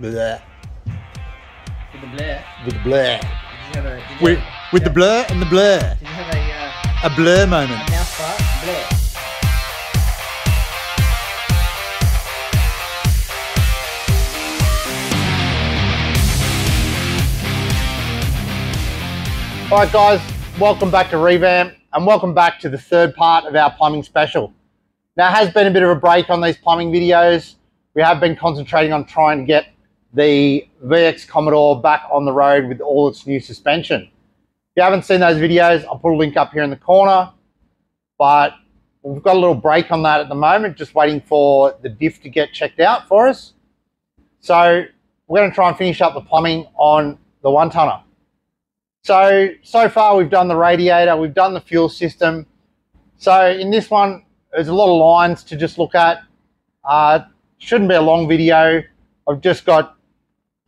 Bleh. With the blur. With the blur. Did you have a, did you With, have, with the blur and the blur. did you have a, uh, A blur moment. a mouth fart? Blur. All right, guys, welcome back to Revamp and welcome back to the third part of our plumbing special. Now, it has been a bit of a break on these plumbing videos. We have been concentrating on trying to get the VX Commodore back on the road with all its new suspension. If you haven't seen those videos, I'll put a link up here in the corner. But we've got a little break on that at the moment, just waiting for the diff to get checked out for us. So we're going to try and finish up the plumbing on the one tonner. So, so far we've done the radiator, we've done the fuel system. So in this one, there's a lot of lines to just look at. Uh, shouldn't be a long video. I've just got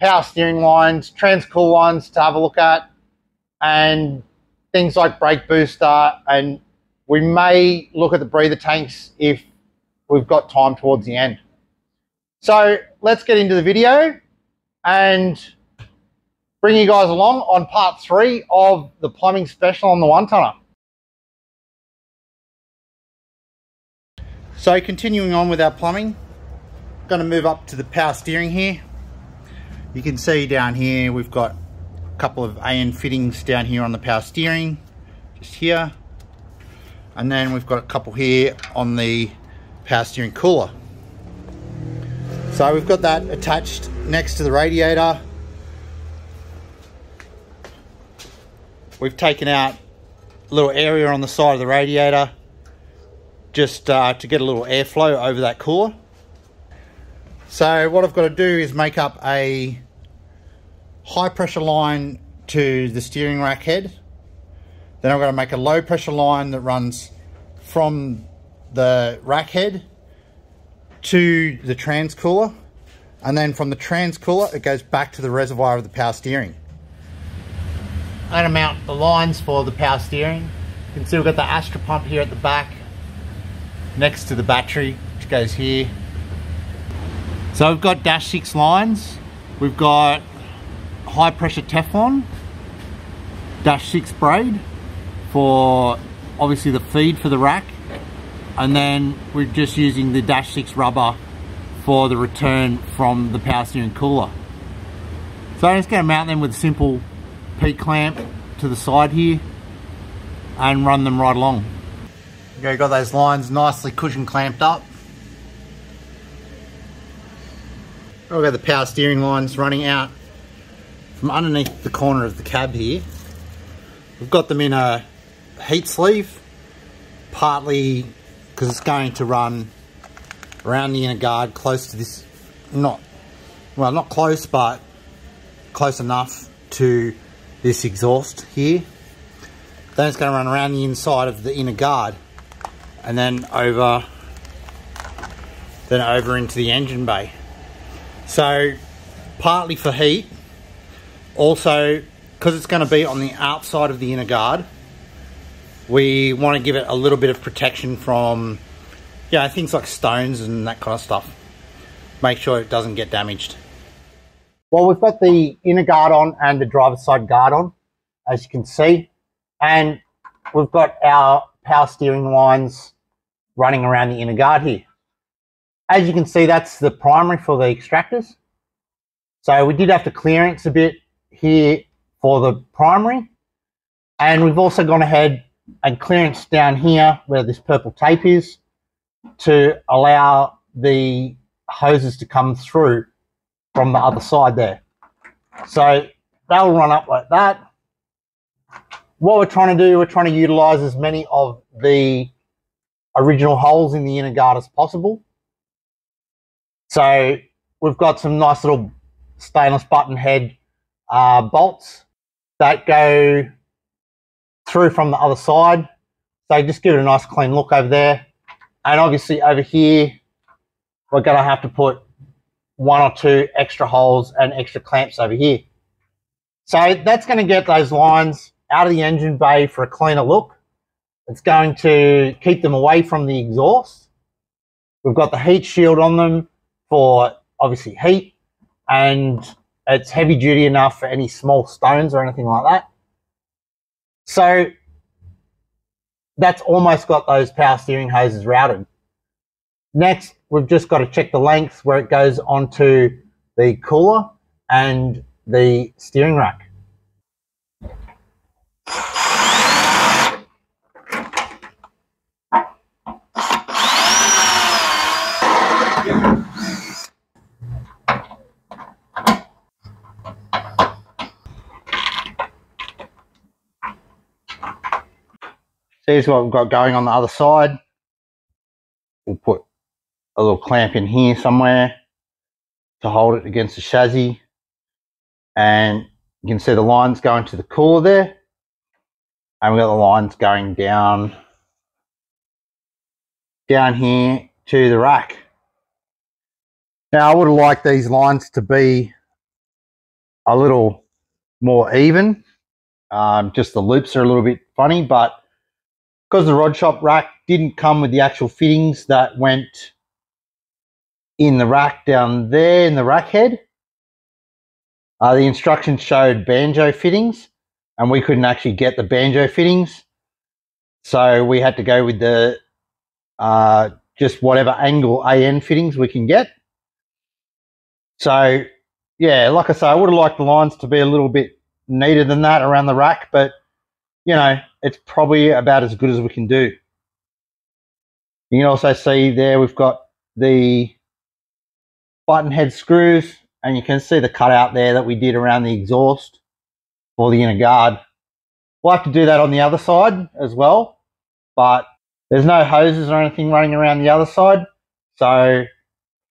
power steering lines, transcool lines to have a look at, and things like brake booster. And we may look at the breather tanks if we've got time towards the end. So let's get into the video and bring you guys along on part three of the plumbing special on the one tonner. So continuing on with our plumbing, going to move up to the power steering here. You can see down here we've got a couple of AN fittings down here on the power steering, just here. And then we've got a couple here on the power steering cooler. So we've got that attached next to the radiator. We've taken out a little area on the side of the radiator just uh, to get a little airflow over that cooler. So what I've got to do is make up a high pressure line to the steering rack head. Then I've got to make a low pressure line that runs from the rack head to the trans cooler. And then from the trans cooler, it goes back to the reservoir of the power steering. I'm going to mount the lines for the power steering. You can see we've got the Astra pump here at the back next to the battery, which goes here. So we've got dash six lines. We've got high pressure Teflon, dash six braid for obviously the feed for the rack. And then we're just using the dash six rubber for the return from the power steering cooler. So I'm just going to mount them with a simple P clamp to the side here and run them right along. Okay, got those lines nicely cushion clamped up. I've got the power steering lines running out from underneath the corner of the cab here. We've got them in a heat sleeve, partly because it's going to run around the inner guard close to this, not, well not close, but close enough to this exhaust here. Then it's going to run around the inside of the inner guard and then over then over into the engine bay. So partly for heat, also because it's going to be on the outside of the inner guard, we want to give it a little bit of protection from yeah, things like stones and that kind of stuff. Make sure it doesn't get damaged. Well, we've got the inner guard on and the driver's side guard on, as you can see. And we've got our power steering lines running around the inner guard here. As you can see, that's the primary for the extractors. So we did have to clearance a bit here for the primary. And we've also gone ahead and clearance down here where this purple tape is to allow the hoses to come through from the other side there. So they'll run up like that. What we're trying to do, we're trying to utilize as many of the original holes in the inner guard as possible. So we've got some nice little stainless button head uh, bolts that go through from the other side. So just give it a nice clean look over there. And obviously over here, we're going to have to put one or two extra holes and extra clamps over here. So that's going to get those lines out of the engine bay for a cleaner look. It's going to keep them away from the exhaust. We've got the heat shield on them for obviously heat. and it's heavy duty enough for any small stones or anything like that. So that's almost got those power steering hoses routed. Next, we've just got to check the length where it goes onto the cooler and the steering rack. So here's what we've got going on the other side. We'll put a little clamp in here somewhere to hold it against the chassis. And you can see the lines going to the cooler there. And we've got the lines going down, down here to the rack. Now I would have liked these lines to be a little more even. Um, just the loops are a little bit funny, but because the rod shop rack didn't come with the actual fittings that went in the rack down there in the rack head, uh, the instructions showed banjo fittings and we couldn't actually get the banjo fittings. So we had to go with the uh, just whatever angle AN fittings we can get. So yeah, like I say, I would have liked the lines to be a little bit neater than that around the rack, but you know, it's probably about as good as we can do. You can also see there we've got the button head screws and you can see the cutout there that we did around the exhaust for the inner guard. We'll have to do that on the other side as well, but there's no hoses or anything running around the other side, so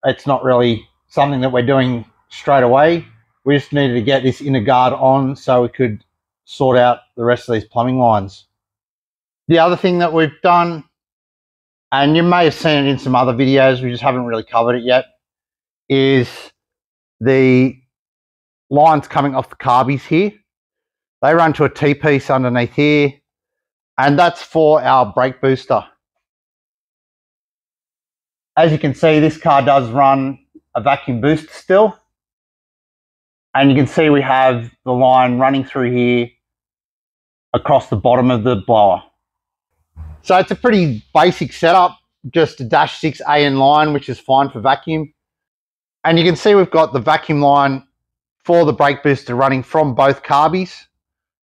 it's not really something that we're doing straight away. We just needed to get this inner guard on so we could sort out the rest of these plumbing lines. The other thing that we've done, and you may have seen it in some other videos, we just haven't really covered it yet, is the lines coming off the carbies here. They run to a T-piece underneath here, and that's for our brake booster. As you can see, this car does run a vacuum booster still. And you can see we have the line running through here across the bottom of the blower. So it's a pretty basic setup, just a dash 6 AN line, which is fine for vacuum. And you can see we've got the vacuum line for the brake booster running from both carbies.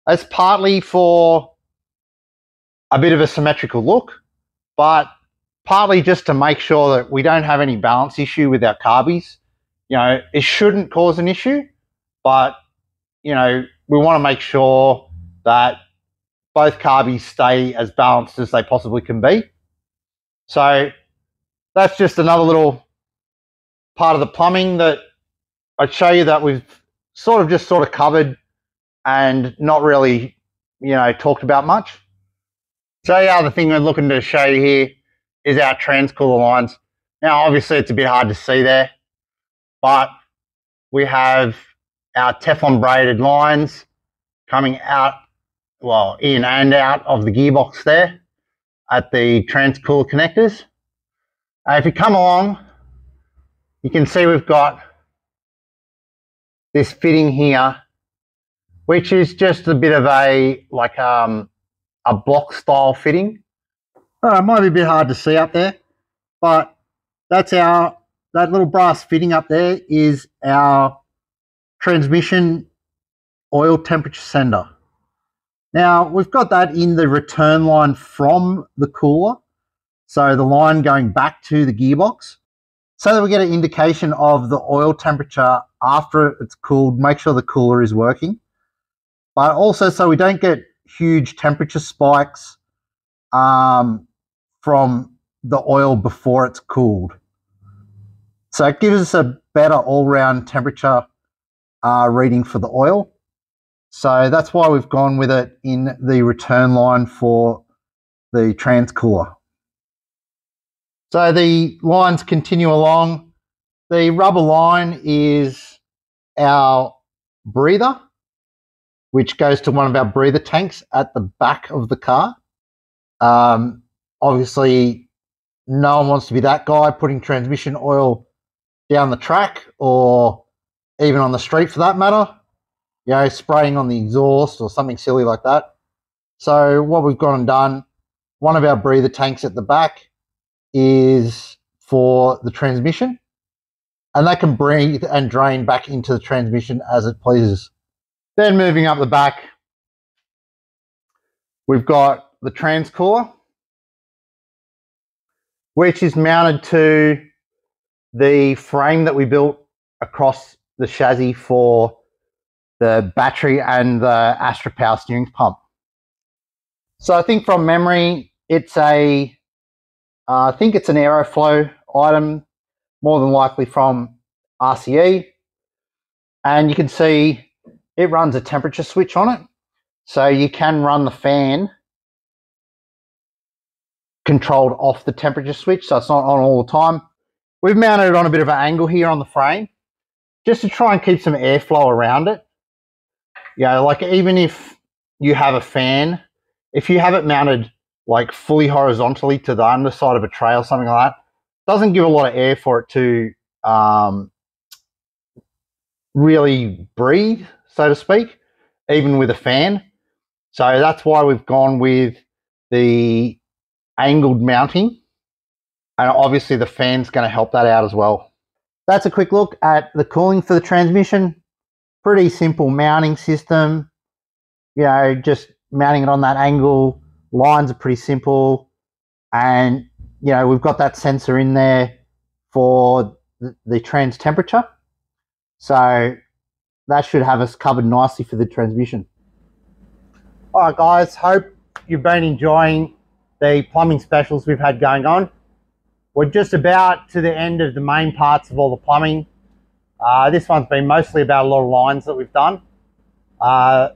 That's partly for a bit of a symmetrical look, but partly just to make sure that we don't have any balance issue with our carbies. You know, it shouldn't cause an issue, but, you know, we want to make sure that both carbies stay as balanced as they possibly can be. So that's just another little part of the plumbing that I'd show you that we've sort of just sort of covered and not really, you know, talked about much. So the other thing we're looking to show you here is our transcooler lines. Now, obviously it's a bit hard to see there, but we have our Teflon braided lines coming out well, in and out of the gearbox there at the transcooler connectors. Uh, if you come along, you can see we've got this fitting here, which is just a bit of a, like um, a block style fitting. Uh, it might be a bit hard to see up there, but that's our, that little brass fitting up there is our transmission oil temperature sender. Now, we've got that in the return line from the cooler. So the line going back to the gearbox so that we get an indication of the oil temperature after it's cooled, make sure the cooler is working. But also so we don't get huge temperature spikes um, from the oil before it's cooled. So it gives us a better all-round temperature uh, reading for the oil. So that's why we've gone with it in the return line for the transcooler. So the lines continue along. The rubber line is our breather, which goes to one of our breather tanks at the back of the car. Um, obviously, no one wants to be that guy putting transmission oil down the track or even on the street for that matter. You know, spraying on the exhaust or something silly like that. So what we've gone and done, one of our breather tanks at the back is for the transmission, and that can breathe and drain back into the transmission as it pleases. Then moving up the back, we've got the trans cooler, which is mounted to the frame that we built across the chassis for the battery and the Astra Power steering pump. So I think from memory, it's a, uh, I think it's an Aeroflow item, more than likely from RCE. And you can see it runs a temperature switch on it. So you can run the fan controlled off the temperature switch, so it's not on all the time. We've mounted it on a bit of an angle here on the frame, just to try and keep some airflow around it. Know, like even if you have a fan, if you have it mounted like fully horizontally to the underside of a tray or something like that, doesn't give a lot of air for it to um, really breathe, so to speak, even with a fan. So that's why we've gone with the angled mounting. And obviously the fan's going to help that out as well. That's a quick look at the cooling for the transmission. Pretty simple mounting system. You know, just mounting it on that angle. Lines are pretty simple. And, you know, we've got that sensor in there for the, trans temperature. So that should have us covered nicely for the transmission. All right, guys, hope you've been enjoying the plumbing specials we've had going on. We're just about to the end of the main parts of all the plumbing. Uh, this one's been mostly about a lot of lines that we've done. Uh,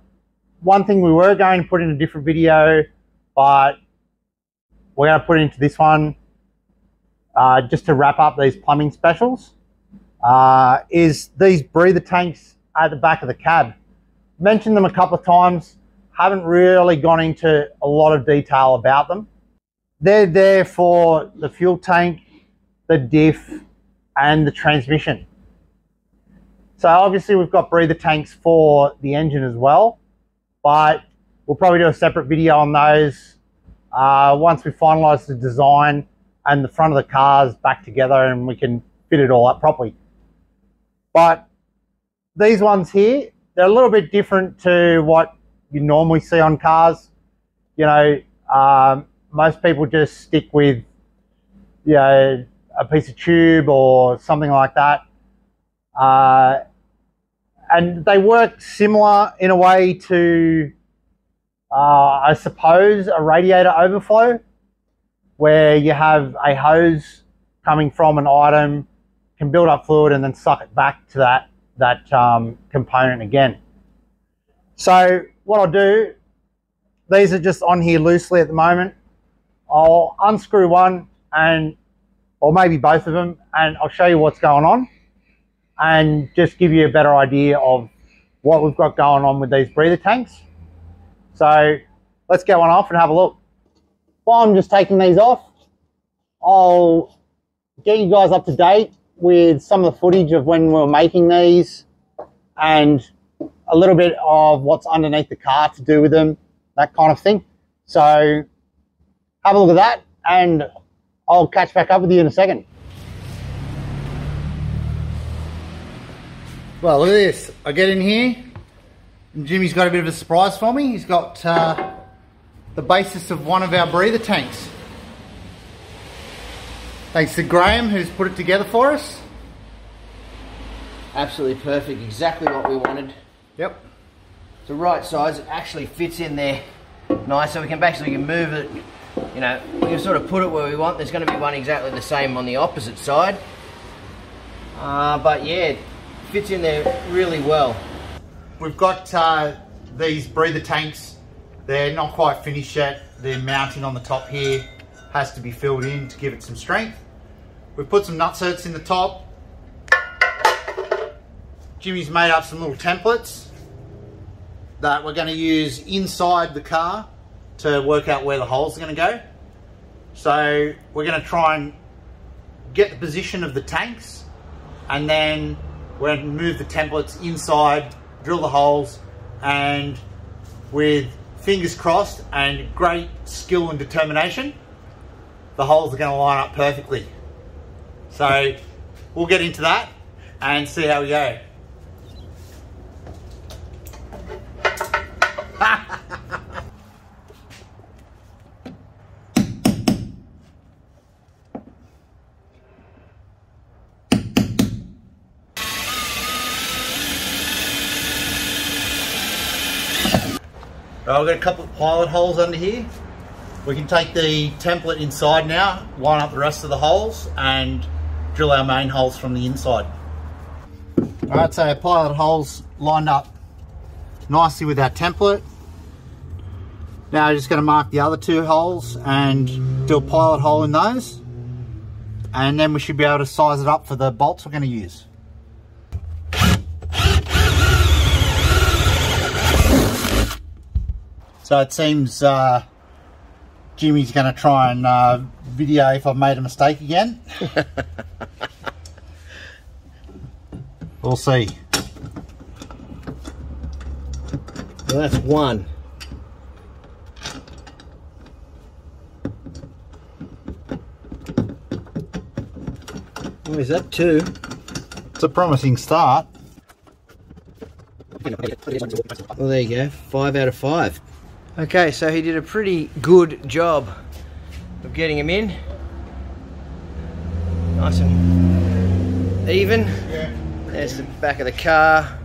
one thing we were going to put in a different video, but we're going to put into this one uh, just to wrap up these plumbing specials, uh, is these breather tanks at the back of the cab. Mentioned them a couple of times, haven't really gone into a lot of detail about them. They're there for the fuel tank, the diff, and the transmission. So obviously we've got breather tanks for the engine as well, but we'll probably do a separate video on those uh, once we finalise the design and the front of the cars back together and we can fit it all up properly. But these ones here, they're a little bit different to what you normally see on cars. You know, um, most people just stick with, you know, a piece of tube or something like that. Uh, and they work similar in a way to, uh, I suppose, a radiator overflow, where you have a hose coming from an item, can build up fluid and then suck it back to that, that um, component again. So what I'll do, these are just on here loosely at the moment. I'll unscrew one and, or maybe both of them, and I'll show you what's going on and just give you a better idea of what we've got going on with these breather tanks. So let's get one off and have a look. While I'm just taking these off, I'll get you guys up to date with some of the footage of when we were making these and a little bit of what's underneath the car to do with them, that kind of thing. So have a look at that and I'll catch back up with you in a second. Well, look at this. I get in here and Jimmy's got a bit of a surprise for me. He's got uh, the basis of one of our breather tanks. Thanks to Graham who's put it together for us. Absolutely perfect. Exactly what we wanted. Yep. It's the right size. It actually fits in there nice. So we can actually we can move it. You know, we can sort of put it where we want. There's going to be one exactly the same on the opposite side. Uh, but yeah, fits in there really well. We've got uh, these breather tanks. They're not quite finished yet. They're mounting on the top here. Has to be filled in to give it some strength. We've put some nutserts in the top. Jimmy's made up some little templates that we're going to use inside the car to work out where the holes are going to go. So we're going to try and get the position of the tanks and then we're going to move the templates inside, drill the holes, and with fingers crossed and great skill and determination, the holes are going to line up perfectly. So we'll get into that and see how we go. I've got a couple of pilot holes under here. We can take the template inside now, line up the rest of the holes and drill our main holes from the inside. All right, so our pilot holes lined up nicely with our template. Now I'm just going to mark the other two holes and do a pilot hole in those. And then we should be able to size it up for the bolts we're going to use. So it seems uh, Jimmy's going to try and uh, video if I've made a mistake again. we'll see. Well, that's one. Oh, is that two? It's a promising start. Well, there you go. Five out of five. Okay, so he did a pretty good job of getting him in. Nice and even. Yeah. There's the back of the car.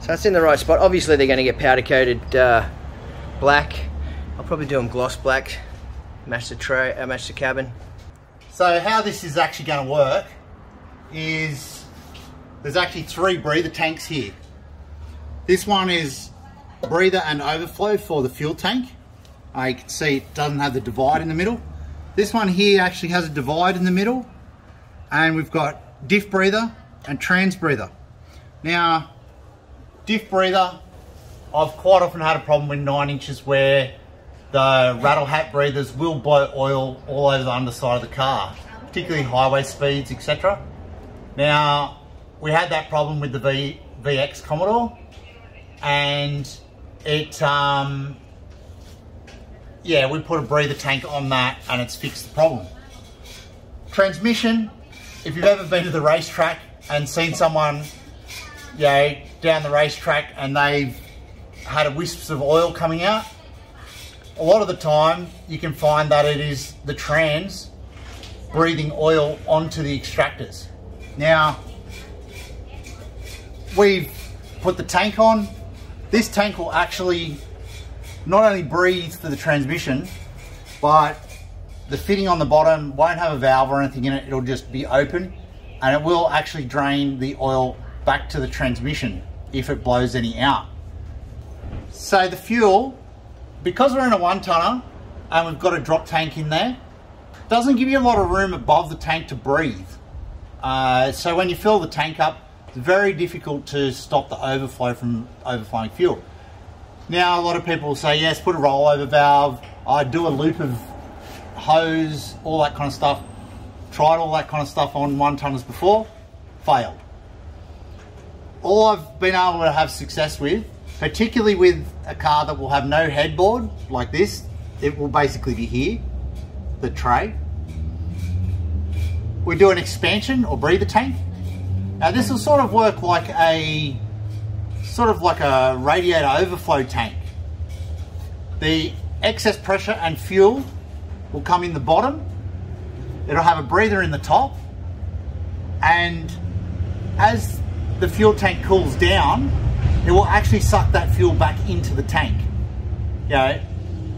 So that's in the right spot. Obviously, they're going to get powder coated uh, black. I'll probably do them gloss black. Match the tray, uh, match the cabin. So how this is actually going to work is there's actually three breather tanks here. This one is breather and overflow for the fuel tank. Uh, you can see it doesn't have the divide in the middle. This one here actually has a divide in the middle and we've got diff breather and trans breather. Now, diff breather, I've quite often had a problem with nine inches where the rattle hat breathers will blow oil all over the underside of the car, particularly highway speeds, etc. Now, we had that problem with the v, VX Commodore and it, um, yeah, we put a breather tank on that and it's fixed the problem. Transmission, if you've ever been to the racetrack and seen someone, know, down the racetrack and they've had wisps of oil coming out, a lot of the time you can find that it is the trans breathing oil onto the extractors. Now, we've put the tank on. This tank will actually not only breathe for the transmission, but the fitting on the bottom won't have a valve or anything in it. It'll just be open and it will actually drain the oil back to the transmission if it blows any out. So the fuel, because we're in a one tonner and we've got a drop tank in there, doesn't give you a lot of room above the tank to breathe. Uh, so when you fill the tank up, it's very difficult to stop the overflow from overflowing fuel. Now a lot of people say, yes, put a rollover valve, I do a loop of hose, all that kind of stuff. Tried all that kind of stuff on one tonners before, failed. All I've been able to have success with, particularly with a car that will have no headboard like this, it will basically be here, the tray. We do an expansion or breather tank. Now this will sort of work like a, sort of like a radiator overflow tank. The excess pressure and fuel will come in the bottom. It'll have a breather in the top. And as the fuel tank cools down, it will actually suck that fuel back into the tank. You know,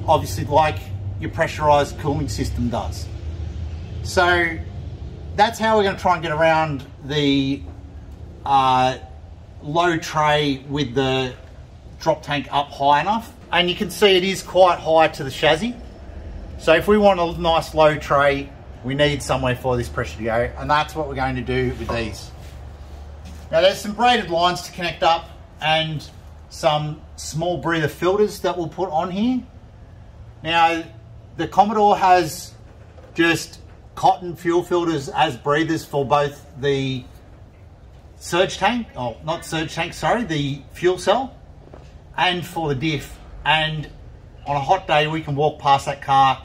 obviously like your pressurized cooling system does. So that's how we're going to try and get around the uh, low tray with the drop tank up high enough. And you can see it is quite high to the chassis. So if we want a nice low tray, we need somewhere for this pressure to go. And that's what we're going to do with these. Now there's some braided lines to connect up and some small breather filters that we'll put on here. Now the Commodore has just cotton fuel filters as breathers for both the surge tank, oh, not surge tank, sorry, the fuel cell, and for the diff. And on a hot day, we can walk past that car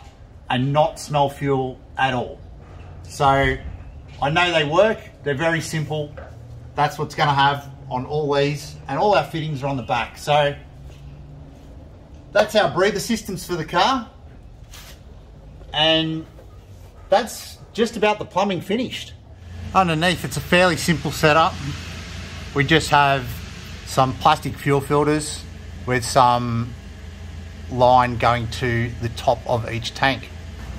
and not smell fuel at all. So I know they work, they're very simple. That's what's gonna have on all these, and all our fittings are on the back. So that's our breather systems for the car. And that's just about the plumbing finished. Oh, Underneath, it's a fairly simple setup. We just have some plastic fuel filters with some line going to the top of each tank.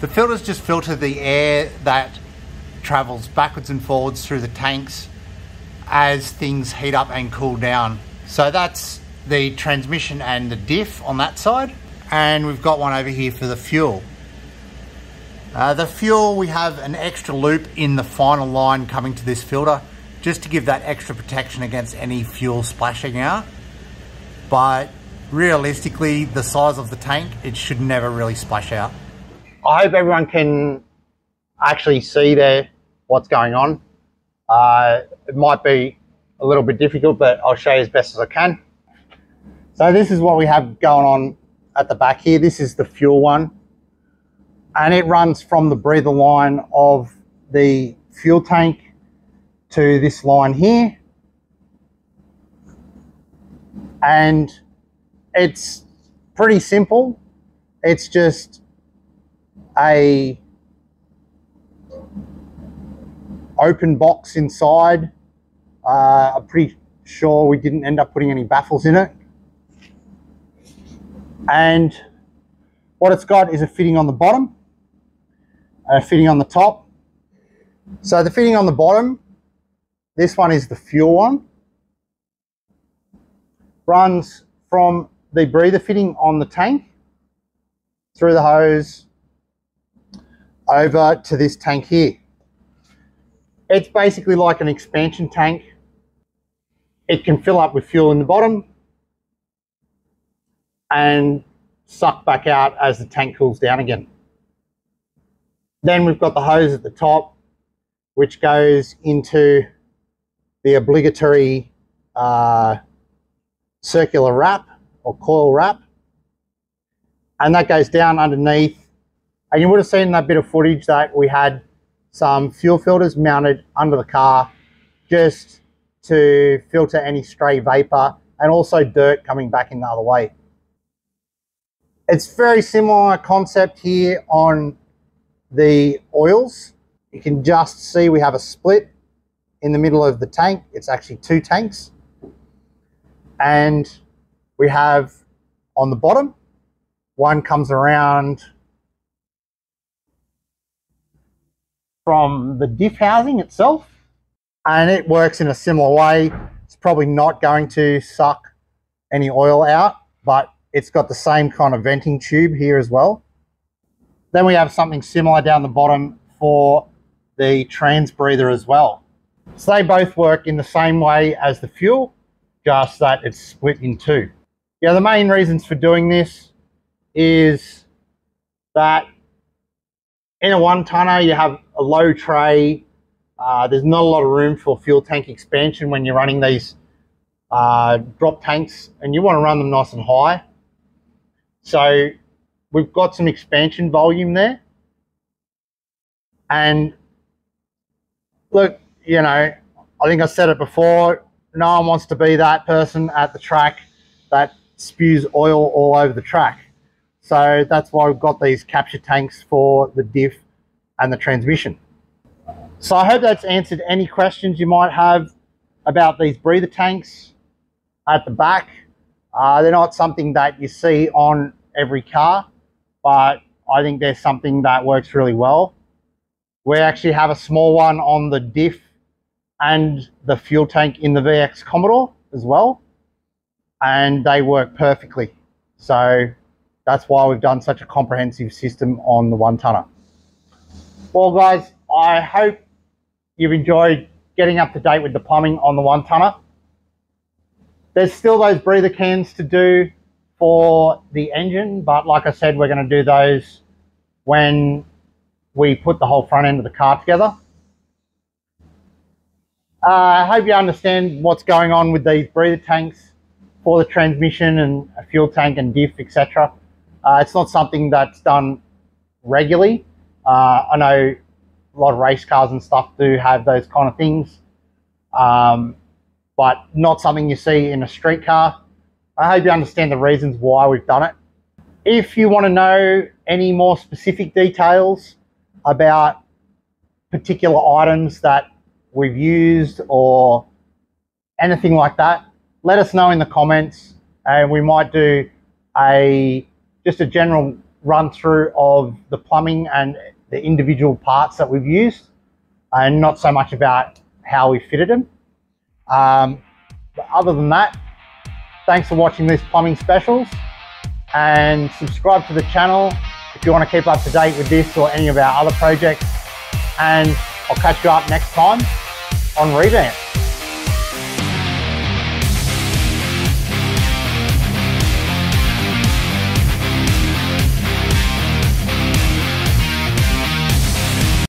The filters just filter the air that travels backwards and forwards through the tanks as things heat up and cool down. So that's the transmission and the diff on that side. And we've got one over here for the fuel. Uh, the fuel, we have an extra loop in the final line coming to this filter just to give that extra protection against any fuel splashing out. But realistically, the size of the tank, it should never really splash out. I hope everyone can actually see there what's going on. Uh, it might be a little bit difficult, but I'll show you as best as I can. So this is what we have going on at the back here. This is the fuel one and it runs from the breather line of the fuel tank to this line here. And it's pretty simple. It's just a open box inside. Uh, I'm pretty sure we didn't end up putting any baffles in it. And what it's got is a fitting on the bottom uh, fitting on the top. So the fitting on the bottom, this one is the fuel one. Runs from the breather fitting on the tank through the hose over to this tank here. It's basically like an expansion tank. It can fill up with fuel in the bottom and suck back out as the tank cools down again. Then we've got the hose at the top, which goes into the obligatory uh, circular wrap or coil wrap. And that goes down underneath. And you would have seen that bit of footage that we had some fuel filters mounted under the car just to filter any stray vapor and also dirt coming back in the other way. It's very similar concept here on the oils. You can just see we have a split in the middle of the tank. It's actually two tanks. And we have on the bottom, one comes around from the diff housing itself and it works in a similar way. It's probably not going to suck any oil out, but it's got the same kind of venting tube here as well. Then we have something similar down the bottom for the trans breather as well. So they both work in the same way as the fuel, just that it's split in two. Yeah, the main reasons for doing this is that in a one tonner you have a low tray. Uh, there's not a lot of room for fuel tank expansion when you're running these uh, drop tanks and you want to run them nice and high. So we've got some expansion volume there. And look, you know, I think I said it before, no one wants to be that person at the track that spews oil all over the track. So that's why we've got these capture tanks for the diff and the transmission. So I hope that's answered any questions you might have about these breather tanks at the back. Uh, they're not something that you see on every car but I think there's something that works really well. We actually have a small one on the diff and the fuel tank in the VX Commodore as well. And they work perfectly. So that's why we've done such a comprehensive system on the one tonner. Well guys, I hope you've enjoyed getting up to date with the plumbing on the one tonner. There's still those breather cans to do for the engine, but like I said, we're going to do those when we put the whole front end of the car together. Uh, I hope you understand what's going on with these breather tanks for the transmission and a fuel tank and diff, etc. Uh, it's not something that's done regularly. Uh, I know a lot of race cars and stuff do have those kind of things, um, but not something you see in a street car. I hope you understand the reasons why we've done it. If you want to know any more specific details about particular items that we've used or anything like that, let us know in the comments and we might do a just a general run through of the plumbing and the individual parts that we've used and not so much about how we fitted them. Um, but other than that, thanks for watching these plumbing specials and subscribe to the channel if you want to keep up to date with this or any of our other projects. And I'll catch you up next time on Revamp.